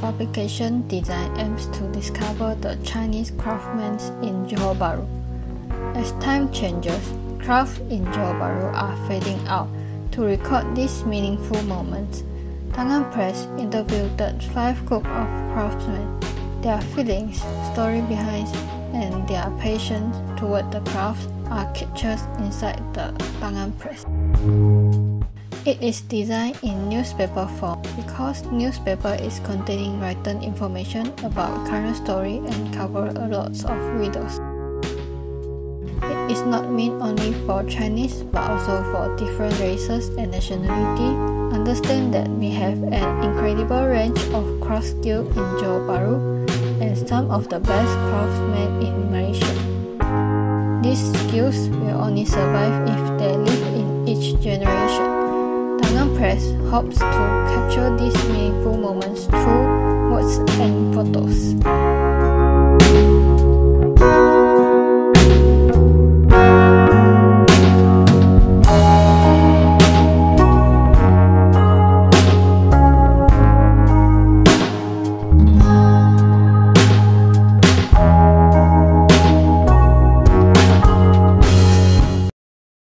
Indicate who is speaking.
Speaker 1: publication design aims to discover the Chinese craftsmen in Johor Bahru. As time changes, crafts in Johor Bahru are fading out. To record these meaningful moments, Tangan Press interviewed five group of craftsmen, their feelings, story behind, and their passion toward the crafts are captured inside the Tangan Press. It is designed in newspaper form because newspaper is containing written information about current story and cover a lot of readers. It is not meant only for Chinese but also for different races and nationality. Understand that we have an incredible range of craft skill in Johor Bahru and some of the best craftsmen in Malaysia. These skills will only survive if they live in each generation. Press hopes to capture these meaningful moments through words and photos.